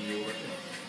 New York.